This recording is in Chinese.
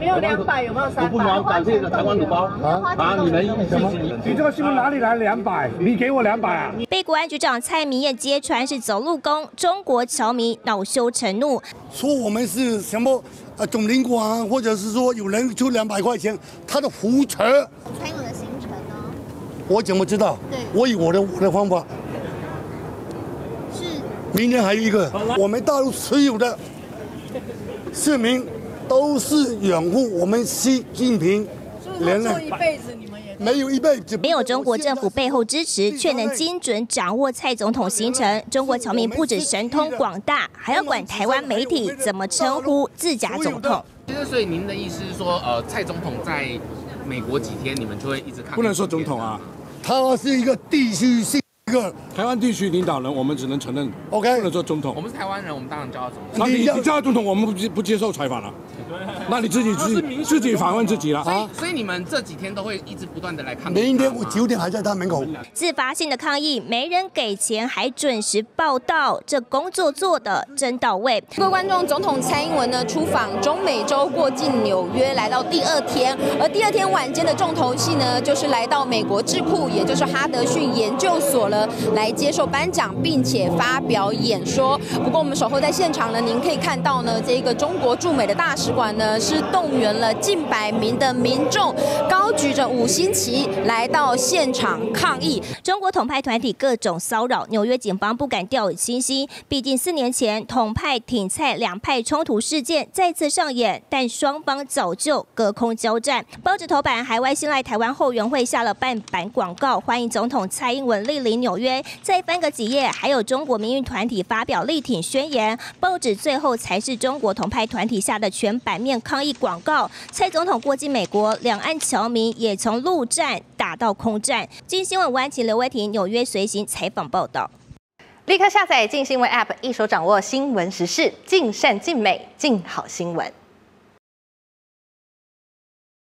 没有两百，有没有三百？不能感谢台湾同胞啊！啊，你们什么？你这个新闻哪里来两百？你给我两百啊？被国安局长蔡明燕揭穿是走路工，中国侨民恼羞成怒，说我们是什么呃总领馆，或者是说有人出两百块钱，他的胡扯。蔡英文的行程呢？我怎么知道？对，我以我的我的方法。是。明天还有一个，我们大陆持有的市民。都是拥护我们习近平，连了一辈子，你们也没有一辈子，没有中国政府背后支持，却能精准掌握蔡总统行程。中国侨民不止神通广大，还要管台湾媒体怎么称呼自家总统。其实，所以您的意思是说，呃，蔡总统在美国几天，你们就会一直看？不能说总统啊，他是一个地区性。个台湾地区领导人，我们只能承认，OK，不能做总统。我们是台湾人，我们当然叫他总统。那你你叫他总统，我们不不接受采访了。那你自己自己自己访问自己了啊！所以你们这几天都会一直不断的来看。明天我九点还在他门口。自发性的抗议，没人给钱，还准时报道，这工作做的真到位。各位观众，总统蔡英文呢出访中美洲，过境纽约，来到第二天。而第二天晚间的重头戏呢，就是来到美国智库，也就是哈德逊研究所了，来接受颁奖，并且发表演说。不过我们守候在现场呢，您可以看到呢，这个中国驻美的大使馆呢。是动员了近百名的民众，高举着五星旗来到现场抗议。中国统派团体各种骚扰，纽约警方不敢掉以轻心。毕竟四年前统派挺蔡两派冲突事件再次上演，但双方早就隔空交战。报纸头版，海外信赖台湾后援会下了半版广告，欢迎总统蔡英文莅临纽约。再翻个几页，还有中国民运团体发表力挺宣言。报纸最后才是中国同派团体下的全版面。抗议广告，蔡总统过境美国，两岸侨民也从陆战打到空战。经新闻湾请刘威婷纽约随行采访报道。立刻下载静新闻 App，一手掌握新闻时事，尽善尽美，尽好新闻。